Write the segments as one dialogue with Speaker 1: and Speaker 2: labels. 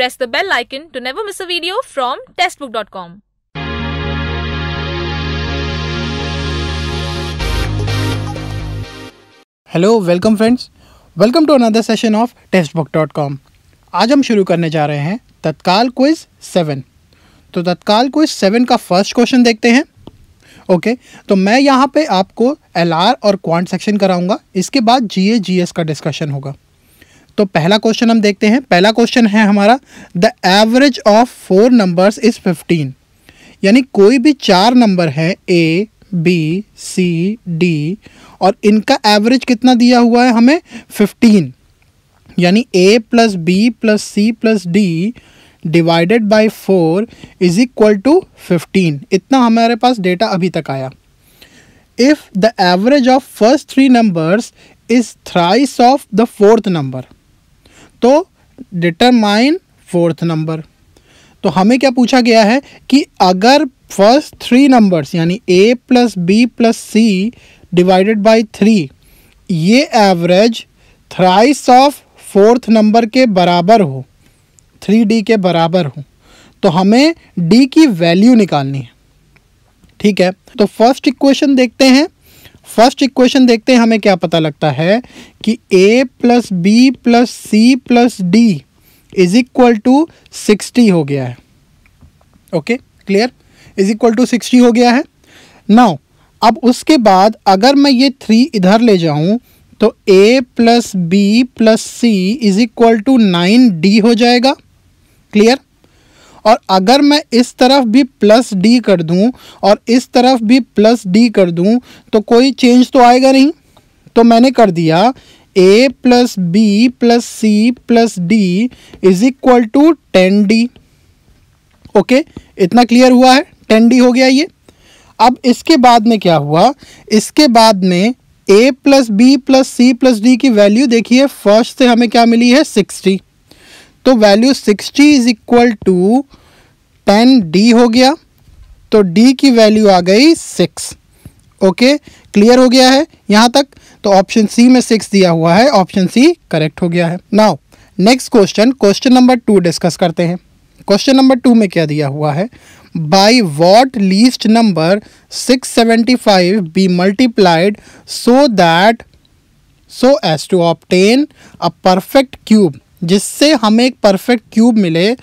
Speaker 1: press the bell icon to never miss a video from testbook.com.
Speaker 2: Hello welcome friends welcome to another session of Testbook आज हम शुरू करने जा रहे हैं तत्काल क्विज सेवन तो तत्काल क्विज सेवन का फ़र्स्ट क्वेश्चन देखते हैं। ओके तो मैं यहाँ पे आपको एलआर और क्वांट सेक्शन कराऊँगा। इसके बाद जीए जीएस का डिस्कशन होगा। तो पहला क्वेश्चन हम देखते हैं। पहला क्वेश्चन है हमारा the average of four numbers is fifteen यानी कोई भी चार नंबर है ए बी सी डी और इनका एवरेज कितना दिया हुआ है हमें? फिफ्टीन यानी A plus B plus C plus D divided by four is equal to fifteen इतना हमारे पास डेटा अभी तक आया। If the average of first three numbers is thrice of the fourth number तो डिटरमाइन फोर्थ नंबर तो हमें क्या पूछा गया है कि अगर फ़र्स्ट थ्री नंबर्स यानी A plus B plus C divided by three ये average thrice of fourth number के बराबर हो थ्री डी के बराबर हो तो हमें डी की वैल्यू निकालनी है। ठीक है? तो फ़र्स्ट इक्वेशन देखते हैं। फ़र्स्ट इक्वेशन देखते हैं, हमें क्या पता लगता है कि A plus B plus C plus D is equal to sixty हो गया है। Okay clear is equal to sixty हो गया है। नाउ अब उसके बाद अगर मैं ये थ्री इधर ले जाऊँ तो A plus B plus C is equal to nine D हो जाएगा। क्लियर और अगर मैं इस तरफ़ भी प्लस डी कर दूँ और इस तरफ़ भी प्लस डी कर दूँ तो कोई चेंज तो आएगा नहीं। तो मैंने कर दिया A plus B plus C plus D is equal to ten D okay इतना क्लियर हुआ है? टेन डी हो गया ये। अब इसके बाद में क्या हुआ? इसके बाद में A plus B plus C plus D की वैल्यू देखिए फ़र्स्ट से हमें क्या मिली है? सिक्सटी तो value sixty is equal to ten D हो गया। तो डी की वैल्यू आ गई सिक्स ओके क्लियर हो गया है? यहाँ तक? तो ऑप्शन सी में सिक्स दिया हुआ है। ऑप्शन सी करेक्ट हो गया है। Now next question question number two discuss करते हैं। क्वेश्चन नंबर टू में क्या दिया हुआ है? By what least number 675 be multiplied so that so as to obtain a perfect cube जिससे हमें एक परफेक्ट क्यूब मिले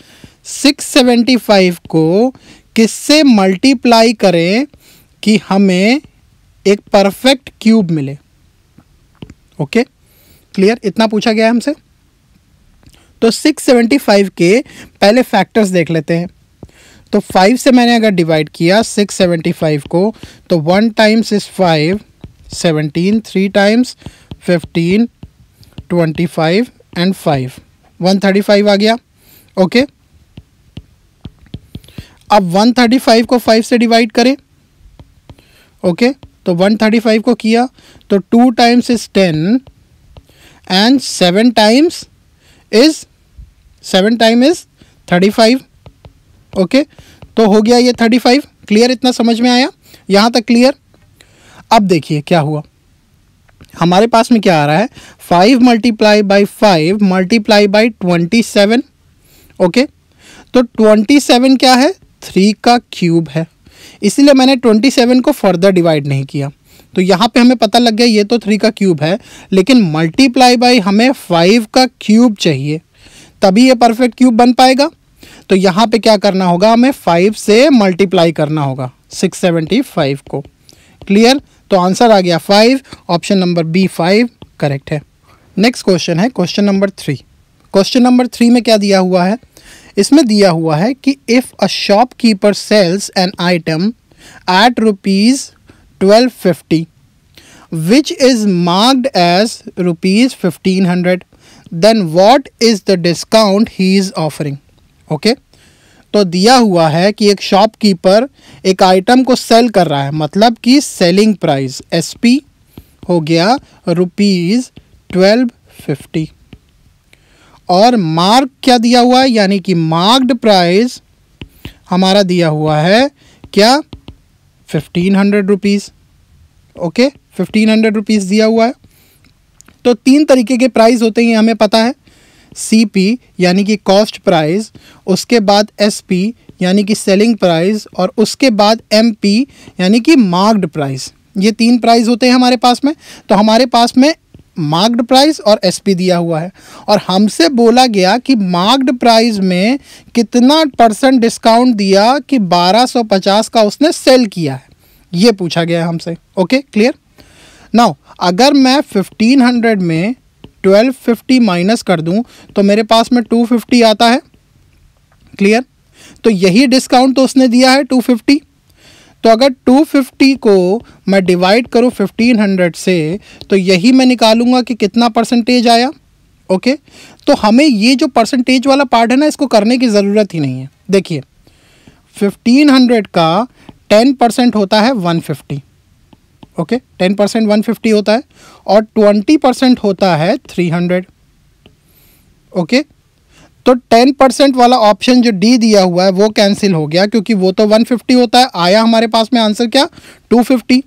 Speaker 2: 675 को किससे मल्टीप्लाई करें कि हमें एक परफेक्ट क्यूब मिले। ओके क्लियर इतना पूछा गया है हमसे? तो 675 के पहले फैक्टर्स देख लेते हैं। तो 5 से मैंने अगर डिवाइड किया 675 को तो one times is 5 17 three times 15 25 and 5 135 आ गया। ओके अब 135 को फाइव से डिवाइड करें। ओके तो 135 को किया तो two times is ten and seven times is seven time is thirty five okay तो हो गया ये थर्टी फाइव क्लियर इतना समझ में आया? यहाँ तक क्लियर अब देखिए क्या हुआ। हमारे पास में क्या आ रहा है? Five multiply by five multiply by twenty seven okay तो ट्वेंटी सेवन क्या है? थ्री का क्यूब है. इसीलिए मैंने ट्वेंटी सेवन को फर्दर डिवाइड नहीं किया. तो यहाँ पे हमें पता लग गया ये तो थ्री का क्यूब है, लेकिन मल्टीप्लाई बाई हमें फाइव का क्यूब चाहिए. तभी ये परफेक्ट क्यूब बन पाएगा. तो यहाँ पे क्या करना होगा? हमें फाइव से मल्टीप्लाई करना होगा. सिक्स सेवेंटी फाइव को. क्लियर तो आंसर आ गया five option number B five correct है। नेक्स्ट क्वेश्चन है question number three question number three में क्या दिया हुआ है? इसमें दिया हुआ है कि if a shopkeeper sells an item at rupees twelve fifty which is marked as rupees fifteen hundred then what is the discount he is offering okay तो दिया हुआ है कि एक शॉपकीपर एक आइटम को सेल कर रहा है मतलब कि सेलिंग प्राइस एस पी हो गया रुपीज़ ट्वेल्व फिफ्टी और मार्क क्या दिया हुआ है? यानी कि मार्क्ड प्राइस हमारा दिया हुआ है क्या? Fifteen hundred rupees okay fifteen hundred rupees दिया हुआ है। तो तीन तरीके के प्राइस होते हैं, हमें पता है। सी पी यानी कि कॉस्ट प्राइस उसके बाद एस पी यानी कि सेलिंग प्राइस और उसके बाद एम पी यानी कि मार्क्ड प्राइस ये तीन प्राइस होते हैं हमारे पास में। तो हमारे पास में मार्क्ड प्राइस और एस पी दिया हुआ है। और हमसे बोला गया कि मार्क्ड प्राइस में कितना परसेंट डिस्काउंट दिया कि 1250 का उसने सेल किया है। ये पूछा गया है हमसे। ओके क्लियर नाउ अगर मैं 1500 में 1250 माइनस कर दूँ तो मेरे पास में 250 आता है। क्लियर? तो यही डिस्काउंट तो उसने दिया है 250 तो अगर 250 को मैं डिवाइड करूँ 1500 से तो यही मैं निकालूँगा कि कितना परसेंटेज आया। ओके? तो हमें ये जो परसेंटेज वाला पार्ट है ना, इसको करने की ज़रूरत ही नहीं है। देखिए 1500 का 10 परसेंट होता है 150 okay? Ten percent one fifty होता है और 20 परसेंट होता है 300 ओके? तो टेन परसेंट वाला ऑप्शन जो डी दिया हुआ है, वो कैंसिल हो गया क्योंकि वो तो 150 होता है। आया हमारे पास में आंसर क्या? 250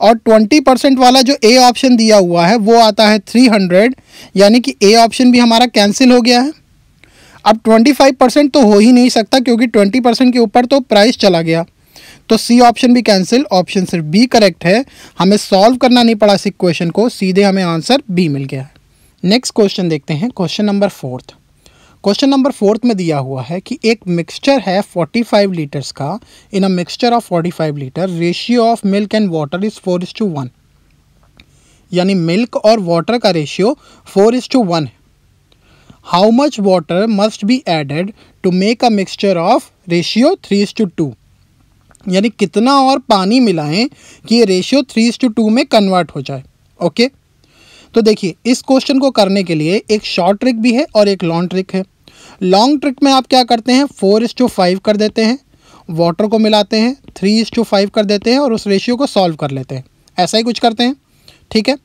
Speaker 2: और 20 परसेंट वाला जो ए ऑप्शन दिया हुआ है, वो आता है 300 यानी कि ए ऑप्शन भी हमारा कैंसिल हो गया है। अब 25 परसेंट तो हो ही नहीं सकता क्योंकि 20 परसेंट के ऊपर तो प्राइस चला गया। तो सी ऑप्शन भी कैंसिल ऑप्शन सिर्फ़ बी करेक्ट है। हमें सॉल्व करना नहीं पड़ा इस क्वेश्चन को, सीधे हमें आंसर बी मिल गया नेक्स्ट क्वेश्चन देखते हैं। Question number fourth question number fourth में दिया हुआ है कि एक मिक्सचर है 45 लीटर्स का। In a mixture of 45 litre ratio of milk and water is four is to one यानी मिल्क और वाटर का ratio four is to one है। How much water must be added to make a mixture of ratio three is to two यानी कितना और पानी मिलाएँ कि ये रेशियो थ्री टू टू में कन्वर्ट हो जाए। ओके तो देखिए, इस क्वेश्चन को करने के लिए एक शॉर्ट ट्रिक भी है और एक लॉन्ग ट्रिक है। लॉन्ग ट्रिक में आप क्या करते हैं? फोर इस टू फाइव कर देते हैं। वाटर को मिलाते हैं थ्री इज़ टू फाइव कर देते हैं और उस रेशियो को सॉल्व कर लेते हैं। ऐसा ही कुछ करते हैं। ठीक है?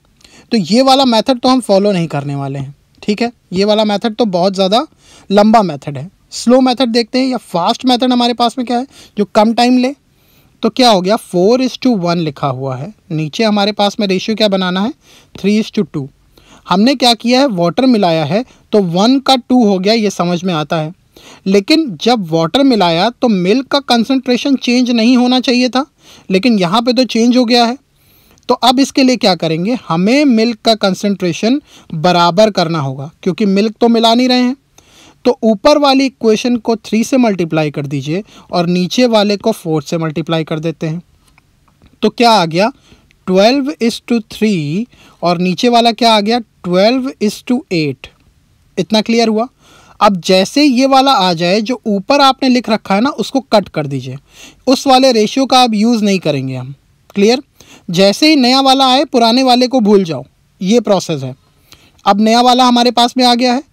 Speaker 2: तो ये वाला मेथड तो हम फॉलो नहीं करने वाले हैं। ठीक है? ये वाला मेथड तो बहुत ज़्यादा लंबा मेथड है। स्लो मेथड देखते हैं या फास्ट मेथड हमारे पास में क्या है? जो कम टाइम ले तो क्या हो गया? फोर इज़ टू वन लिखा हुआ है। नीचे हमारे पास में रेशियो क्या बनाना है? थ्री इज़ टू टू हमने क्या किया है? वाटर मिलाया है तो वन का टू हो गया, ये समझ में आता है। लेकिन जब वाटर मिलाया तो मिल्क का कंसंट्रेशन चेंज नहीं होना चाहिए था। लेकिन यहाँ पे तो चेंज हो गया है। तो अब इसके लिए क्या करेंगे? हमें मिल्क का कंसंट्रेशन बराबर करना होगा, क्योंकि मिल्क तो मिला नहीं रहे हैं। तो ऊपर वाली इक्वेशन को थ्री से मल्टीप्लाई कर दीजिए और नीचे वाले को फोर से मल्टीप्लाई कर देते हैं। तो क्या आ गया? ट्वेल्व इज़ टू थ्री और नीचे वाला क्या आ गया? ट्वेल्व इज़ टू एट इतना क्लियर हुआ? अब जैसे ये वाला आ जाए, जो ऊपर आपने लिख रखा है ना, उसको कट कर दीजिए। उस वाले रेशियो का आप यूज़ नहीं करेंगे हम। क्लियर जैसे ही नया वाला आए, पुराने वाले को भूल जाओ। ये प्रोसेस है। अब नया वाला हमारे पास में आ गया है।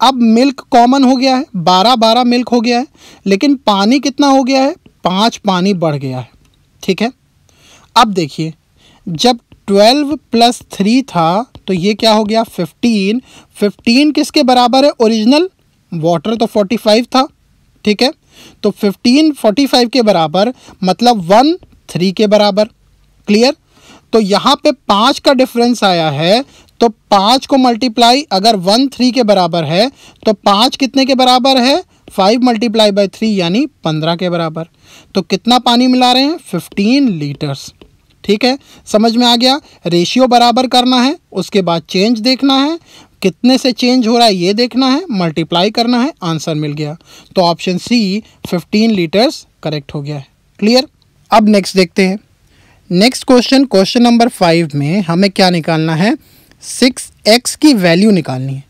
Speaker 2: अब मिल्क कॉमन हो गया है बारह बारह मिल्क हो गया है, लेकिन पानी कितना हो गया है? पाँच पानी बढ़ गया है, ठीक है? अब देखिए, जब ट्वेल्व प्लस थ्री था तो ये क्या हो गया? फिफ्टीन फिफ्टीन किसके बराबर है? ओरिजिनल वाटर तो फोर्टी फाइव था, ठीक है? तो फिफ्टीन फोर्टी फाइव के बराबर मतलब वन थ्री के बराबर क्लियर तो यहाँ पे पाँच का डिफरेंस आया है तो पाँच को मल्टीप्लाई अगर वन थ्री के बराबर है तो पाँच कितने के बराबर है? फाइव मल्टीप्लाई बाई थ्री यानी पंद्रह के बराबर। तो कितना पानी मिला रहे हैं? फिफ्टीन लीटर्स ठीक है? समझ में आ गया? रेशियो बराबर करना है, उसके बाद चेंज देखना है। कितने से चेंज हो रहा है, ये देखना है मल्टीप्लाई करना है आंसर मिल गया। तो option C fifteen litres correct हो गया है। क्लियर अब नेक्स्ट देखते हैं। Next question question number five में हमें क्या निकालना है? सिक्स एक्स की वैल्यू निकालनी है।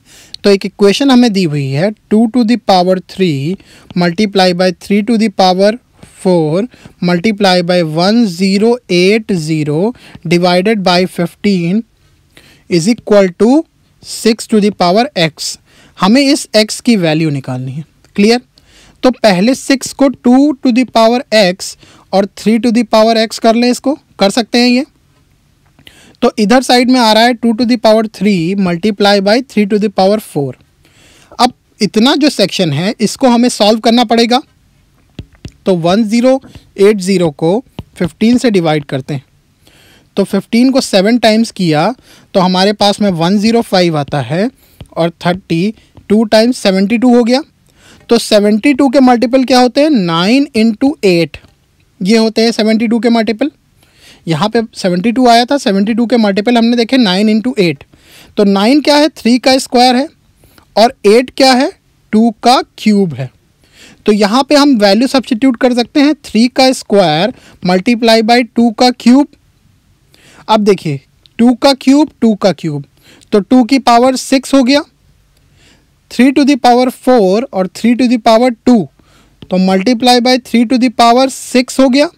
Speaker 2: तो एक इक्वेशन हमें दी हुई है, two to the power three multiply by three to the power four multiply by one zero eight zero divided by fifteen is equal to six to the power x. हमें इस एक्स की value निकालनी है। Clear? तो पहले six को two to the power x और three to the power x कर लें इसको। कर सकते हैं ये? तो इधर साइड में आ रहा है two to the power three multiply by three to the power four. अब इतना जो सेक्शन है, इसको हमें सॉल्व करना पड़ेगा। तो वन ज़ीरो एट ज़ीरो को फिफ्टीन से डिवाइड करते हैं। तो फिफ्टीन को सेवन टाइम्स किया तो हमारे पास में वन ज़ीरो फाइव आता है और thirty two times seventy two हो गया। तो सेवेंटी टू के मल्टीपल क्या होते हैं? नाइन इंटू एट ये होते हैं सेवेंटी टू के मल्टीपल यहाँ पे सेवेंटी टू आया था सेवेंटी टू के मल्टीपल हमने देखे नाइन इंटू एट तो नाइन क्या है? थ्री का स्क्वायर है और एट क्या है? टू का क्यूब है। तो यहाँ पे हम वैल्यू सब्सटीट्यूट कर सकते हैं थ्री का स्क्वायर मल्टीप्लाई बाई टू का क्यूब अब देखिए टू का क्यूब टू का क्यूब तो टू की पावर सिक्स हो गया। Three to the power four और three to the power two तो multiply by three to the power six हो गया।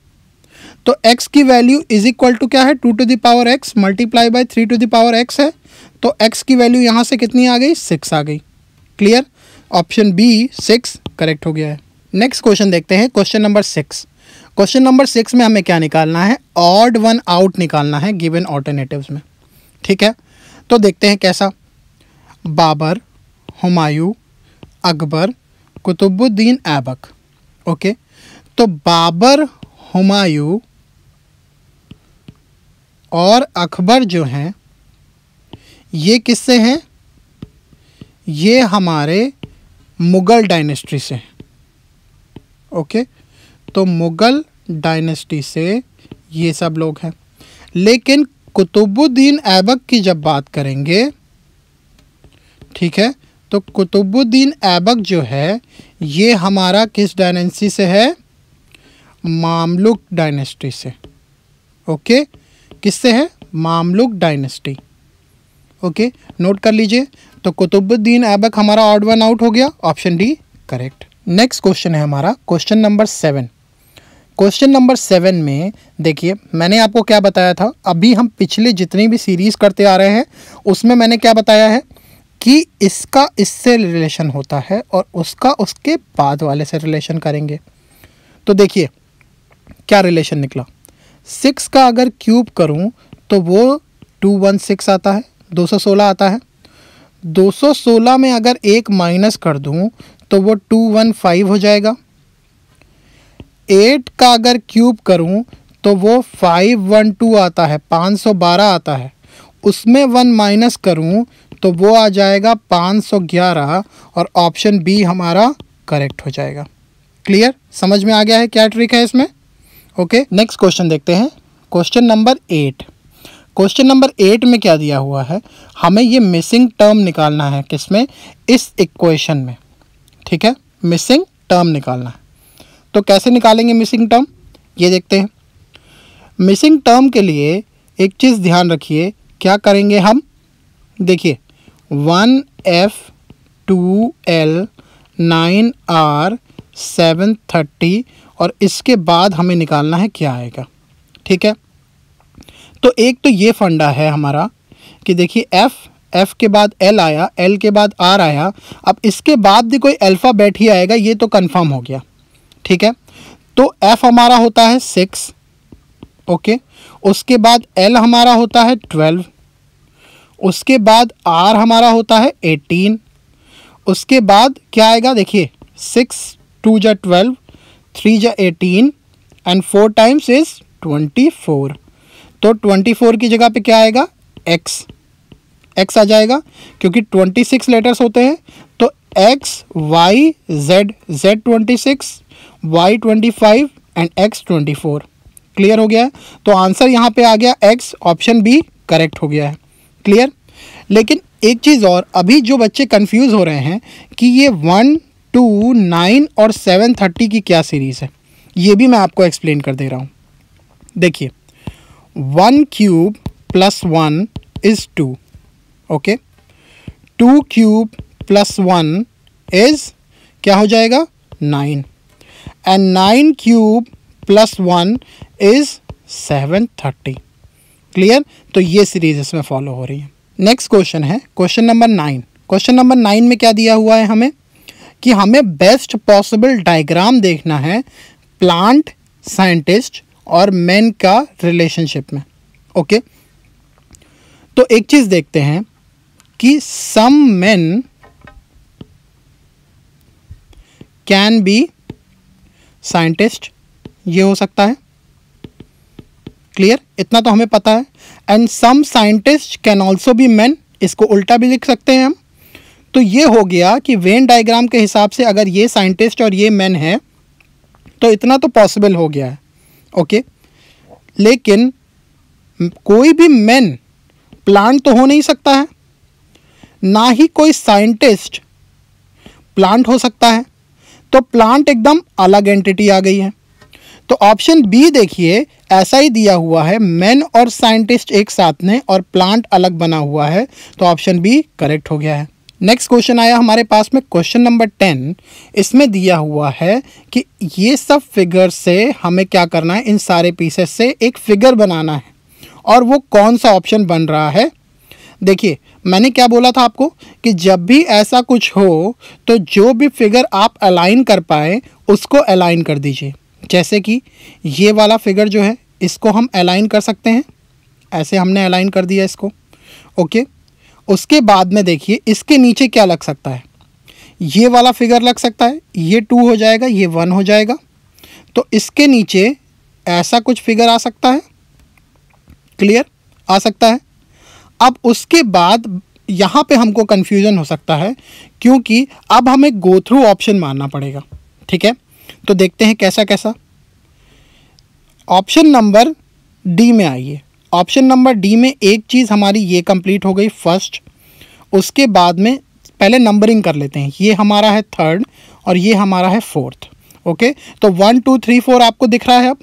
Speaker 2: तो x की वैल्यू इज़ इक्वल टू क्या है? Two to the power x multiply by three to the power x है। तो x की वैल्यू यहाँ से कितनी आ गई? सिक्स आ गई। Clear option B six correct हो गया है। नेक्स्ट क्वेश्चन देखते हैं। Question number six question number six में हमें क्या निकालना है? ऑड वन आउट निकालना है गिवन ऑल्टरनेटिव्स में। ठीक है? तो देखते हैं कैसा। बाबर, हुमायूं, अकबर, कुतुबुद्दीन, ऐबक। ओके? तो बाबर, हुमायूं और अकबर जो हैं, ये किससे हैं? ये हमारे मुग़ल डायनेस्टी से हैं। ओके? तो मुग़ल डायनेस्टी से ये सब लोग हैं। लेकिन कुतुबुद्दीन ऐबक की जब बात करेंगे, ठीक है? तो कुतुबुद्दीन ऐबक जो है, ये हमारा किस डायनेस्टी से है? मामलुक डायनेस्टी से। ओके? किससे है? मामलुक डायनेस्टी। ओके, नोट कर लीजिए। तो कुतुबुद्दीन ऐबक हमारा ऑड वन आउट हो गया। Option D, correct. Next question है हमारा, question number seven. Question number seven में, देखिए, मैंने आपको क्या बताया था? अभी हम पिछले जितनी भी सीरीज़ करते आ रहे हैं, उसमें मैंने क्या बताया है? कि इसका इससे रिलेशन होता है और उसका उसके बाद वाले से रिलेशन करेंगे। तो देखिए, क्या रिलेशन निकला? सिक्स का अगर क्यूब करूँ तो वो टू वन सिक्स आता है, दो सौ सोलह आता है। दो सौ सोलह में अगर एक माइनस कर दूँ तो वो टू वन फाइव हो जाएगा। एट का अगर क्यूब करूँ तो वो फाइव वन टू आता है, पाँच सौ बारह आता है। उसमें वन माइनस करूँ तो वो आ जाएगा पाँच सौ ग्यारह और ऑप्शन बी हमारा करेक्ट हो जाएगा। क्लियर? समझ में आ गया है क्या ट्रिक है इसमें? ओके नेक्स्ट क्वेश्चन देखते हैं. Question number eight question number eight में क्या दिया हुआ है? हमें ये मिसिंग टर्म निकालना है किसमें? इस इक्वेशन में. ठीक है? मिसिंग टर्म निकालना है. तो कैसे निकालेंगे मिसिंग टर्म ये देखते हैं. मिसिंग टर्म के लिए एक चीज़ ध्यान रखिए. क्या करेंगे हम? देखिए one F two L nine R seven thirty और इसके बाद हमें निकालना है क्या आएगा? ठीक है? तो एक तो ये फंडा है हमारा कि देखिए एफ़ एफ़ के बाद एल आया एल के बाद आर आया, अब इसके बाद भी कोई अल्फ़ाबेट ही आएगा, ये तो कंफर्म हो गया। ठीक है? तो एफ़ हमारा होता है सिक्स ओके उसके बाद एल हमारा होता है ट्वेल्व उसके बाद आर हमारा होता है एटीन उसके बाद क्या आएगा? देखिए सिक्स टू जा ट्वेल्व थ्री जा eighteen and four times is twenty four तो ट्वेंटी फोर की जगह पे क्या आएगा? एक्स एक्स आ जाएगा, क्योंकि ट्वेंटी सिक्स लेटर्स होते हैं तो X Y Z Z twenty six Y twenty five and X twenty four clear हो गया? है तो आंसर यहाँ पे आ गया एक्स ऑप्शन बी करेक्ट हो गया है। क्लियर लेकिन एक चीज़ और, अभी जो बच्चे कंफ्यूज हो रहे हैं कि ये वन टू, नाइन और सेवन थर्टी की क्या सीरीज़ है? ये भी मैं आपको एक्सप्लेन कर दे रहा हूँ। देखिए one cube plus one is two okay two cube plus one is क्या हो जाएगा? Nine and nine cube plus one is seven thirty clear तो ये सीरीज़ इसमें फॉलो हो रही है। नेक्स्ट क्वेश्चन है question number nine question number nine में क्या दिया हुआ है हमें? कि हमें बेस्ट पॉसिबल डायग्राम देखना है प्लांट साइंटिस्ट और मैन का रिलेशनशिप में ओके तो एक चीज़ देखते हैं कि some man can be scientist ये हो सकता है। क्लियर इतना तो हमें पता है। And some scientist can also be man इसको उल्टा भी लिख सकते हैं हम। तो ये हो गया कि वेन डायग्राम के हिसाब से अगर ये साइंटिस्ट और ये मैन है तो इतना तो पॉसिबल हो गया है, ओके? लेकिन कोई भी मैन प्लांट तो हो नहीं सकता है, ना ही कोई साइंटिस्ट प्लांट हो सकता है। तो प्लांट एकदम अलग एंटिटी आ गई है। तो ऑप्शन बी देखिए, ऐसा ही दिया हुआ है, मैन और साइंटिस्ट एक साथ में और प्लांट अलग बना हुआ है तो ऑप्शन बी करेक्ट हो गया है। नेक्स्ट क्वेश्चन आया हमारे पास में क्वेश्चन नंबर टेन इसमें दिया हुआ है कि ये सब फिगर से हमें क्या करना है? इन सारे पीसेस से एक फिगर बनाना है। और वो कौन सा ऑप्शन बन रहा है? देखिए, मैंने क्या बोला था आपको कि जब भी ऐसा कुछ हो तो जो भी फिगर आप अलाइन कर पाए, उसको अलाइन कर दीजिए। जैसे कि ये वाला फिगर जो है, इसको हम अलाइन कर सकते हैं। ऐसे हमने अलाइन कर दिया इसको। ओके उसके बाद में देखिए, इसके नीचे क्या लग सकता है? ये वाला फिगर लग सकता है, ये टू हो जाएगा, ये वन हो जाएगा। तो इसके नीचे ऐसा कुछ फिगर आ सकता है। क्लियर आ सकता है। अब उसके बाद यहाँ पे हमको कन्फ्यूज़न हो सकता है, क्योंकि अब हमें गो थ्रू ऑप्शन मानना पड़ेगा। ठीक है? तो देखते हैं कैसा कैसा ऑप्शन नंबर डी में आइए। ऑप्शन नंबर डी में एक चीज़ हमारी ये कंप्लीट हो गई फ़र्स्ट, उसके बाद में पहले नंबरिंग कर लेते हैं। ये हमारा है थर्ड और ये हमारा है फोर्थ, ओके? तो वन, टू, थ्री, फोर आपको दिख रहा है अब।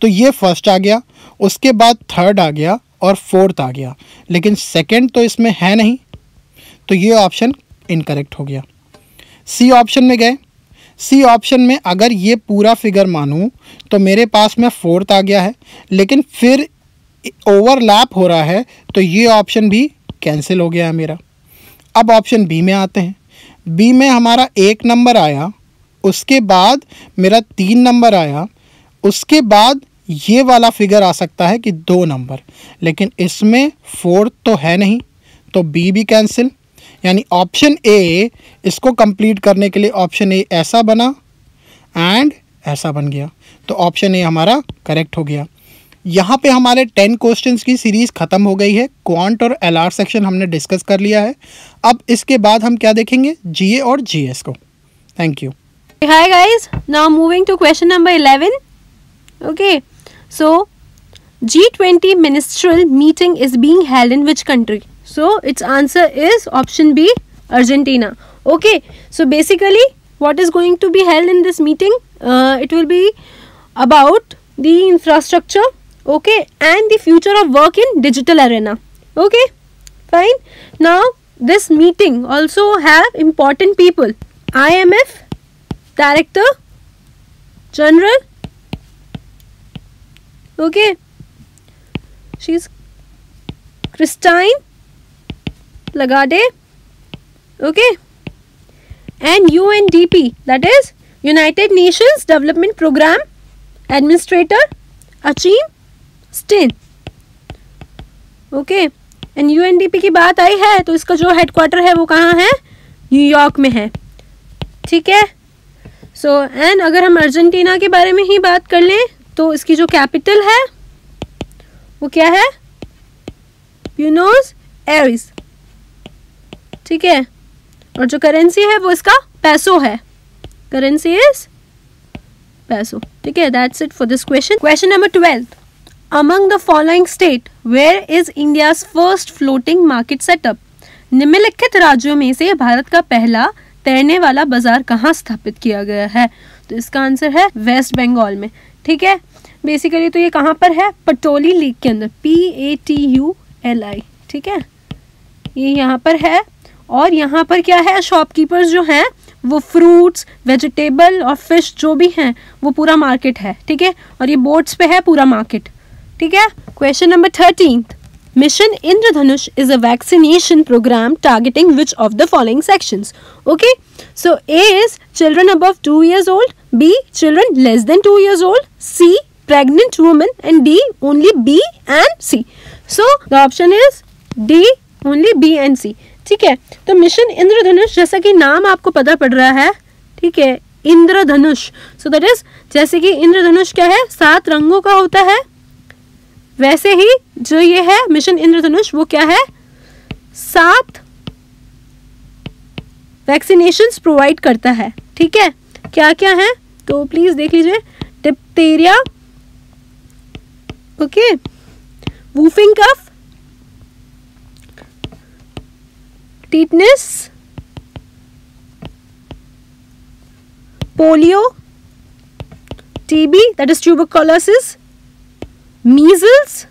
Speaker 2: तो ये फ़र्स्ट आ गया, उसके बाद थर्ड आ गया और फोर्थ आ गया। लेकिन सेकंड तो इसमें है नहीं तो ये ऑप्शन इनकरेक्ट हो गया। सी ऑप्शन में गए। सी ऑप्शन में अगर ये पूरा फिगर मानूं तो मेरे पास में फोर्थ आ गया है, लेकिन फिर ओवरलैप हो रहा है तो ये ऑप्शन भी कैंसिल हो गया है मेरा। अब ऑप्शन बी में आते हैं। बी में हमारा एक नंबर आया, उसके बाद मेरा तीन नंबर आया, उसके बाद ये वाला फिगर आ सकता है कि दो नंबर लेकिन इसमें फोर्थ तो है नहीं तो बी भी कैंसिल यानी ऑप्शन ए इसको कंप्लीट करने के लिए ऑप्शन ए ऐसा बना एंड ऐसा बन गया। तो ऑप्शन ए हमारा करेक्ट हो गया। यहाँ पे हमारे टेन क्वेश्चंस की सीरीज़ खत्म हो गई है। क्वांट और एलआर सेक्शन हमने डिस्कस कर लिया है। अब इसके बाद हम क्या देखेंगे? जीए और जीएस को। Thank you
Speaker 3: hi guys now moving to question number eleven okay so G twenty ministerial meeting is being in which country so it's answer is option B Argentina okay so basically what is going to be held in this meeting it will be about the infrastructure okay, and the future of work in digital arena. Okay, fine. Now this meeting also have important people. IMF director general okay she's christine lagarde okay and undp that is united nations development program administrator achim Steiner okay and UNDP की बात आई है तो इसका जो headquarter है वो कहाँ है? न्यूयॉर्क में है. ठीक है? सो so, एंड अगर हम अर्जेंटीना के बारे में ही बात कर लें तो इसकी जो कैपिटल है वो क्या है? ब्यूनोस एरिस ठीक है? और जो करेंसी है वो इसका पैसो है. करेंसी इज़ पैसो. ठीक है? That's it for this question question number twelfth among the following state where is India first floating market set up निम्नलिखित राज्यों में से भारत का पहला तैरने वाला बाज़ार कहाँ स्थापित किया गया है? तो इसका आंसर है वेस्ट बंगाल में। ठीक है? बेसिकली तो ये कहाँ पर है? पटोली लेक के अंदर। P A T U L I ठीक है? ये यहाँ पर है। और यहाँ पर क्या है? शॉपकीपर्स जो हैं, वो फ्रूट्स वेजिटेबल और फ़िश जो भी हैं, वो पूरा मार्केट है। ठीक है? और ये बोट्स पे है पूरा मार्केट ठीक है? Question number thirteen mission Indradhanush is a vaccination programme targeting which of the following section okay so A is children above two years old B children less than two years old C pregnant women and D only B and C so the option is D only B and C ठीक है? तो mission इंद्रधनुष जैसा कि नाम आपको पता पड़ रहा है, ठीक है? इंद्रधनुष सो दैट इज़ जैसे कि इंद्रधनुष क्या है? सात रंगों का होता है वैसे ही जो ये है, मिशन इंद्रधनुष, वो क्या है? सात वैक्सीनेशन प्रोवाइड करता है। ठीक है? क्या क्या है? तो प्लीज़ देख लीजिए। Diphtheria okay whooping cough tetanus polio TB that is tuberculosis measles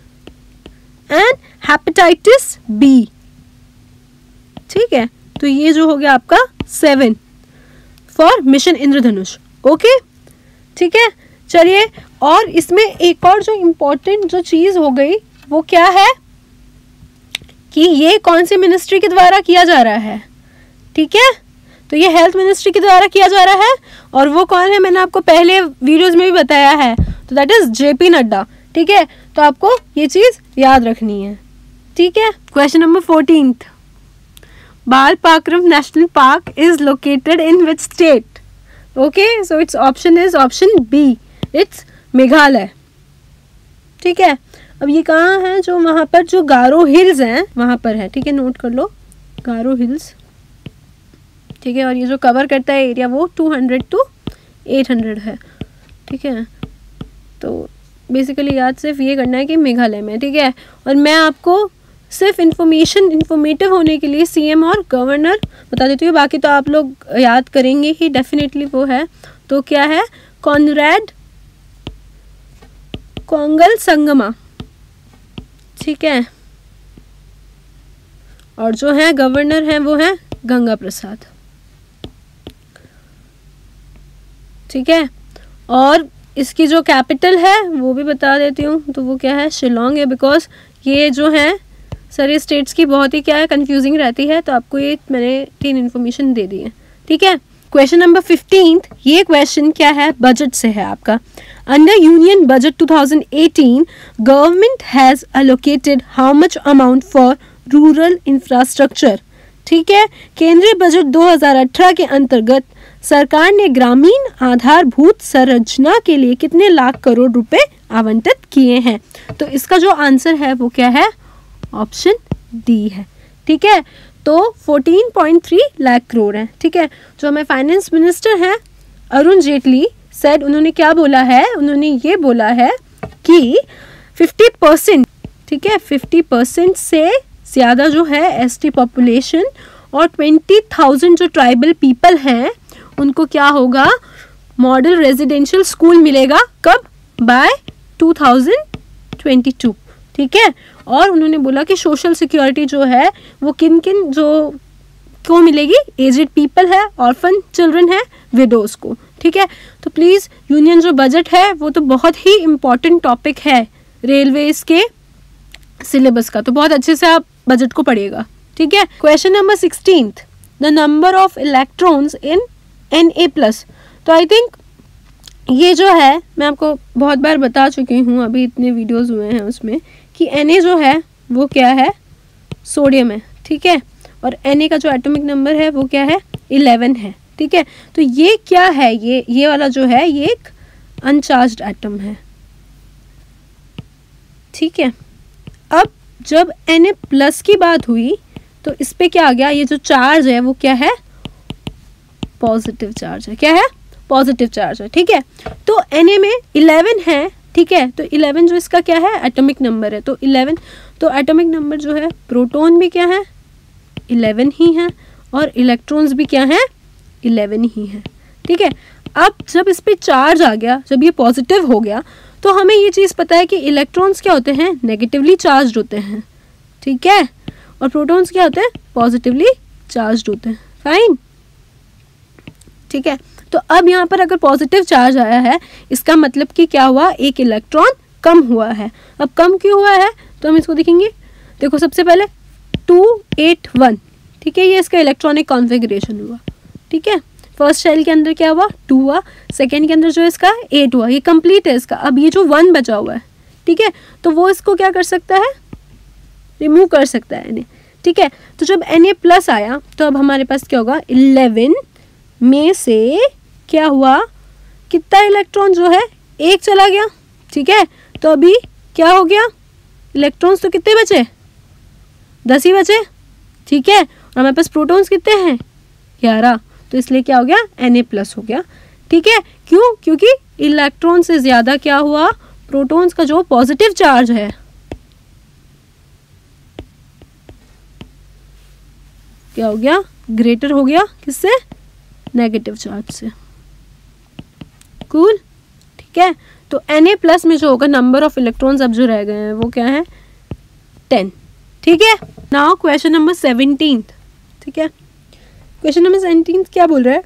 Speaker 3: and hepatitis B. ठीक है? तो ये जो हो गया आपका seven for mission Indradhanush. Okay ठीक है? चलिए, और इसमें एक और जो इम्पोर्टेंट जो चीज़ हो गई, वो क्या है? कि ये कौन सी मिनिस्ट्री के द्वारा किया जा रहा है? ठीक है? तो ये हेल्थ मिनिस्ट्री के द्वारा किया जा रहा है, और वो कौन है? मैंने आपको पहले वीडियोस में भी बताया है। तो दैट इज़ जेपी नड्डा ठीक है? तो आपको ये चीज़ याद रखनी है। ठीक है? Question number fourteen Balpakram national park is located in which state? Okay so it's option is option B it's Meghalaya. ठीक है? अब ये कहाँ है जो वहाँ पर जो गारो हिल्स हैं, वहाँ पर है। ठीक है नोट कर लो। गारो हिल्स। ठीक है, और ये जो कवर करता है एरिया वो 200 टू 800 है। ठीक है? तो बेसिकली याद सिर्फ़ ये करना है कि मेघालय में, ठीक है? और मैं आपको सिर्फ़ इन्फॉर्मेशन इन्फॉर्मेटिव होने के लिए सीएम और गवर्नर बता देती हूँ। बाकी तो आप लोग याद करेंगे ही डेफिनेटली वो है। तो क्या है? कॉनरेड कोंगल संगमा ठीक है? और जो है गवर्नर है, वो है गंगा प्रसाद ठीक है? और इसकी जो कैपिटल है, वो भी बता देती हूँ। तो वो क्या है? शिलोंग है बिकॉज़ ये जो है, सारे स्टेट्स की बहुत ही क्या है कन्फ्यूजिंग रहती है। तो आपको ये मैंने तीन इन्फॉर्मेशन दे दी है। ठीक है? क्वेश्चन नंबर फिफ्टीन ये क्वेश्चन क्या है? बजट से है आपका। Under union budget 2018 government has allocated how much amount for rural infrastructure ठीक है? केंद्रीय बजट 2018 के अंतर्गत सरकार ने ग्रामीण आधारभूत संरचना के लिए कितने लाख करोड़ रुपए आवंटित किए हैं? तो इसका जो आंसर है वो क्या है? ऑप्शन डी है। ठीक है? तो 14.3 लाख करोड़ है। ठीक है? जो हमें फाइनेंस मिनिस्टर हैं अरुण जेटली सेड उन्होंने क्या बोला है? उन्होंने ये बोला है कि 50 परसेंट ठीक है? 50 परसेंट से ज़्यादा जो है एसटी पॉपुलेशन और 20,000 जो ट्राइबल पीपल हैं उनको क्या होगा? मॉडल रेजिडेंशियल स्कूल मिलेगा कब? बाय 2022 ठीक है? और उन्होंने बोला कि सोशल सिक्योरिटी जो है, वो किन किन जो क्यों मिलेगी? एजेड पीपल है ऑर्फन चिल्ड्रन है विडोज को. ठीक है? तो प्लीज़ यूनियन जो बजट है, वो तो बहुत ही इंपॉर्टेंट टॉपिक है रेलवेज के सिलेबस का. तो बहुत अच्छे से आप बजट को पढ़िएगा. ठीक है? Question number sixteen the number of electrons in N A plus. तो आई थिंक ये जो है, मैं आपको बहुत बार बता चुकी हूँ, अभी इतने वीडियोस हुए हैं उसमें, कि एन ए जो है, वो क्या है? सोडियम है, ठीक है? और एन ए का जो एटॉमिक नंबर है, वो क्या है? इलेवन है, ठीक है? तो ये क्या है? ये ये वाला जो है, ये एक अनचार्ज एटम है, ठीक है? अब जब एन ए प्लस की बात हुई तो इस पर क्या आ गया? ये जो चार्ज है, वो क्या है? पॉजिटिव चार्ज है। क्या है? पॉजिटिव चार्ज है, ठीक है? तो एन में इलेवन है, ठीक है? तो इलेवन जो इसका क्या है? एटॉमिक नंबर है। तो इलेवन तो एटॉमिक नंबर जो है, प्रोटॉन भी क्या है? इलेवन ही है और इलेक्ट्रॉन्स भी क्या हैं? इलेवन ही हैं, ठीक है? अब जब इस पर चार्ज आ गया, जब ये पॉजिटिव हो गया तो हमें ये चीज़ पता है कि इलेक्ट्रॉन्स क्या होते हैं? नेगेटिवली चार्ज होते हैं, ठीक है? और प्रोटॉन्स क्या होते हैं? पॉजिटिवली चार्ज होते हैं, फाइन? ठीक है? तो अब यहाँ पर अगर पॉजिटिव चार्ज आया है, इसका मतलब कि क्या हुआ? एक इलेक्ट्रॉन कम हुआ है। अब कम क्यों हुआ है? तो हम इसको देखेंगे। देखो सबसे पहले टू एट वन ठीक है? ये इसका इलेक्ट्रॉनिक कॉन्फिग्रेशन हुआ, ठीक है? फ़र्स्ट शेल के अंदर क्या हुआ? टू हुआ। सेकेंड के अंदर जो इसका एट हुआ, ये कंप्लीट है इसका। अब ये जो वन बचा हुआ है, ठीक है? तो वो इसको क्या कर सकता है? रिमूव कर सकता है इन्हें, ठीक है? तो जब एन ए प्लस आया तो अब हमारे पास क्या होगा? इलेवन में से क्या हुआ? कितना इलेक्ट्रॉन जो है, एक चला गया, ठीक है? तो अभी क्या हो गया? इलेक्ट्रॉन्स तो कितने बचे? दस ही बचे, ठीक है? और हमारे पास प्रोटॉन्स कितने हैं? ग्यारह। तो इसलिए क्या हो गया? एन ए प्लस हो गया, ठीक है? क्यों? क्योंकि इलेक्ट्रॉन से ज़्यादा क्या हुआ? प्रोटॉन्स का जो पॉजिटिव चार्ज है। क्या हो गया? ग्रेटर हो गया, किससे? नेगेटिव चार्ज से। कूल ठीक है? तो एन प्लस में जो होगा नंबर ऑफ़ इलेक्ट्रॉन्स अब जो रह गए हैं, वो क्या है? टेन ठीक है? नाउ क्वेश्चन नंबर सेवनटीन ठीक है? क्वेश्चन नंबर सेवनटीन क्या बोल रहा है?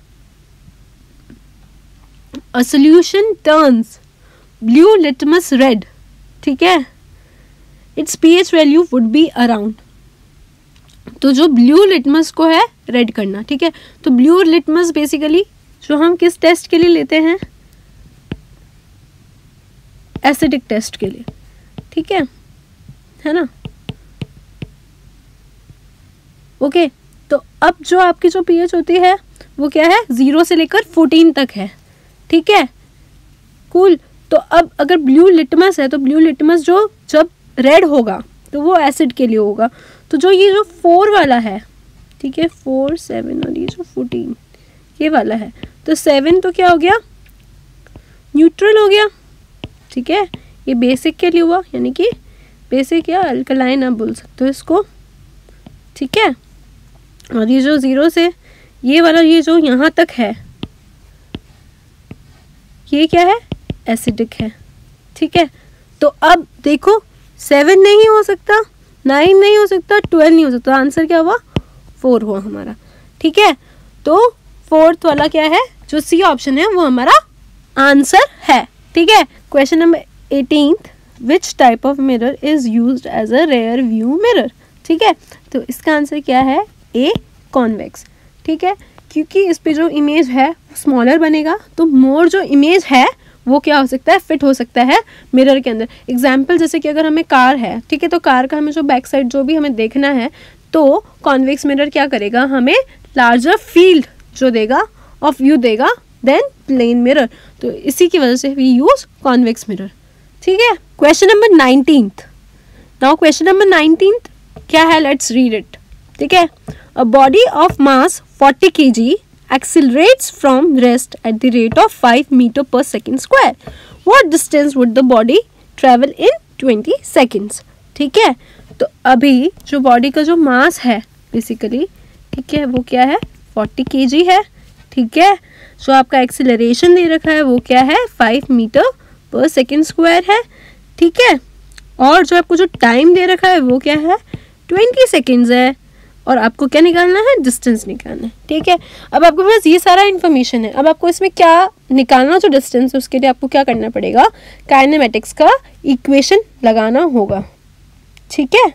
Speaker 3: A solution turns blue litmus red ठीक है? It's pH value would be around तो जो ब्लू लिटमस को है रेड करना, ठीक है? तो ब्लू लिटमस बेसिकली जो हम किस टेस्ट के लिए लेते हैं? एसिडिक टेस्ट के लिए, ठीक है? है ना? ओके तो अब जो आपकी जो पीएच होती है, वो क्या है? ज़ीरो से लेकर फोर्टीन तक है, ठीक है? Cool cool. तो अब अगर ब्लू लिटमस है तो ब्लू लिटमस जो जब रेड होगा तो वो एसिड के लिए होगा। तो जो ये जो फोर वाला है, ठीक है फोर सेवन और ये जो फोर्टीन ये वाला है। तो सेवन तो क्या हो गया? न्यूट्रल हो गया, ठीक है? ये बेसिक के लिए हुआ, यानी कि बेसिक या अल्कलाइन आप बोल सकते हो इसको, ठीक है? और ये जो ज़ीरो से, ये वाला ये जो यहाँ तक है, ये क्या है? एसिडिक है, ठीक है? तो अब देखो सेवन नहीं हो सकता नाइन नहीं हो सकता, ट्वेल्व नहीं हो सकता। आंसर क्या हुआ? फोर हुआ हमारा। ठीक है? तो फोर्थ वाला क्या है? जो सी ऑप्शन है, वो हमारा आंसर है। ठीक है? Question number eighteen which type of mirror is use as a rear view mirror ठीक है? तो इसका आंसर क्या है? ए कॉन्वेक्स ठीक है? क्योंकि इस पे जो इमेज है स्मॉलर बनेगा तो मोर जो इमेज है वो क्या हो सकता है? फिट हो सकता है मिरर के अंदर। एग्ज़ाम्पल जैसे कि अगर हमें कार है, ठीक है? तो कार का हमें जो बैक साइड जो भी हमें देखना है तो कॉन्वेक्स मिरर क्या करेगा? हमें लार्जर फ़ील्ड जो देगा ऑफ़ व्यू देगा देन प्लेन मिरर तो इसी की वजह से वी यूज़ कॉन्वेक्स मिरर ठीक है? Question number nineteen now question number nineteen क्या है? लेट्स रीड इट ठीक है? A body of mass 40 kg accelerates from rest at the rate of 5 meter per second square. What distance would the body travel in? 20 seconds? ठीक है? तो अभी जो body का जो मास है बेसिकली ठीक है, वो क्या है? 40 के है, ठीक है? जो आपका एक्सिलरेशन दे रखा है, वो क्या है? 5 मीटर पर सेकेंड स्क्वायर है, ठीक है? और जो आपको जो टाइम दे रखा है, वो क्या है? 20 सेकेंड्स है। और आपको क्या निकालना है? डिस्टेंस निकालना है। ठीक है? अब आपके पास ये सारा इन्फॉर्मेशन है। अब आपको इसमें क्या निकालना जो डिस्टेंस है, उसके लिए आपको क्या करना पड़ेगा? काइनेमेटिक्स का इक्वेशन लगाना होगा। ठीक है?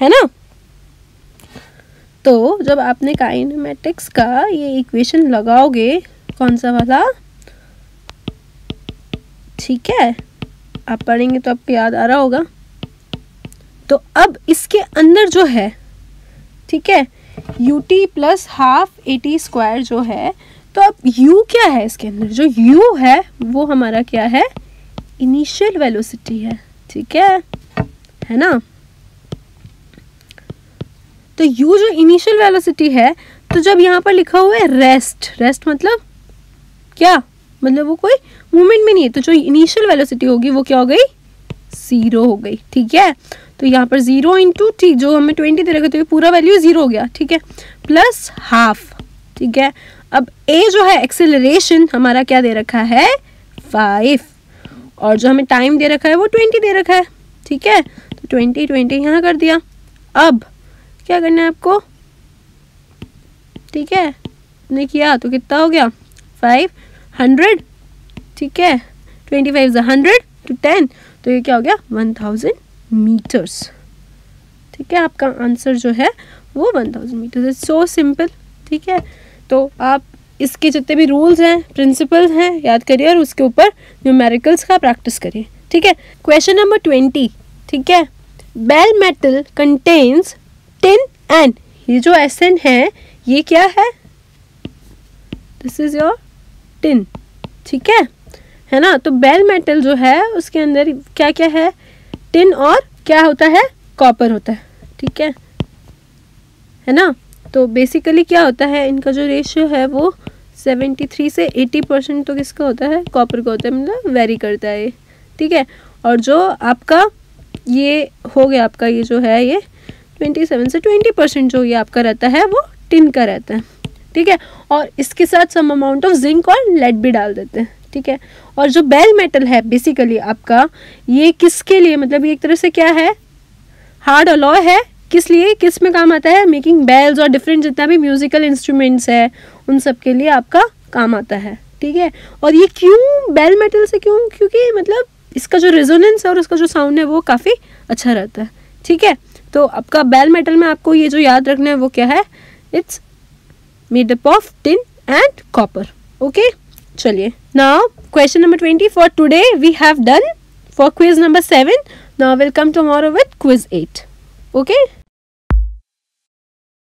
Speaker 3: है ना? तो जब आपने काइनेमेटिक्स का ये इक्वेशन लगाओगे, कौन सा वाला? ठीक है? आप पढ़ेंगे तो आपको याद आ रहा होगा। तो अब इसके अंदर जो है ठीक है? U t plus half a t square जो है तो अब u क्या है इसके अंदर? जो u है, वो हमारा क्या है? इनिशियल वेलोसिटी है, ठीक है? है ना? तो u जो इनिशियल वेलोसिटी है तो जब यहाँ पर लिखा हुआ है रेस्ट रेस्ट मतलब क्या? मतलब वो कोई मूवमेंट में नहीं है तो जो इनिशियल वेलोसिटी होगी, वो क्या हो गई? ज़ीरो हो गई, ठीक है? तो यहाँ पर ज़ीरो इंटू टी जो हमें ट्वेंटी दे रखा तो ये पूरा वैल्यू ज़ीरो हो गया, ठीक है? प्लस हाफ़ ठीक है? अब ए जो है एक्सेलरेशन हमारा क्या दे रखा है? फाइव और जो हमें टाइम दे रखा है, वो ट्वेंटी दे रखा है, ठीक है? तो ट्वेंटी ट्वेंटी यहाँ कर दिया। अब क्या करना है आपको? ठीक है? ने किया तो कितना हो गया? फाइव हंड्रेड ठीक है? Twenty five hundred two ten तो ये क्या हो गया? वन थाउज़ेंड मीटर्स ठीक है, आपका आंसर जो है वो one thousand meters is so simple ठीक है? तो आप इसके जितने भी रूल्स हैं प्रिंसिपल्स हैं, याद करिए और उसके ऊपर न्यूमेरिकल्स का प्रैक्टिस करिए, ठीक है? क्वेश्चन नंबर ट्वेंटी ठीक है? Bell metal contains tin and ये जो एस एन है, ये क्या है? दिस इज़ योर टिन ठीक है? है ना? तो बेल मेटल जो है, उसके अंदर क्या क्या है? टिन और क्या होता है? कॉपर होता है, ठीक है? है ना? तो बेसिकली क्या होता है? इनका जो रेशियो है वो 73 से 80 परसेंट तो किसका होता है? कॉपर का होता है मतलब वेरी करता है ठीक है? और जो आपका ये हो गया, आपका ये जो है ये 27 से 20 परसेंट जो ये आपका रहता है, वो टिन का रहता है, ठीक है? और इसके साथ सम अमाउंट ऑफ़ जिंक और लेड भी डाल देते हैं। ठीक है? और जो बेल मेटल है बेसिकली आपका, ये किसके लिए मतलब ये एक तरह से क्या है? हार्ड अलॉय है? किस लिए? किसमें काम आता है? मेकिंग बेल्स और डिफरेंट जितना भी म्यूजिकल इंस्ट्रूमेंट्स है, उन सब के लिए आपका काम आता है, ठीक है? और ये क्यों बेल मेटल से क्यों? क्योंकि मतलब इसका जो रेजोनेंस है और उसका जो साउंड है, वो काफ़ी अच्छा रहता है, ठीक है? तो आपका बेल मेटल में आपको ये जो याद रखना है, वो क्या है? It's made up of tin and copper okay चलिए। Now question number twenty for today we have done for quiz number seven now welcome to tomorrow with quiz eight okay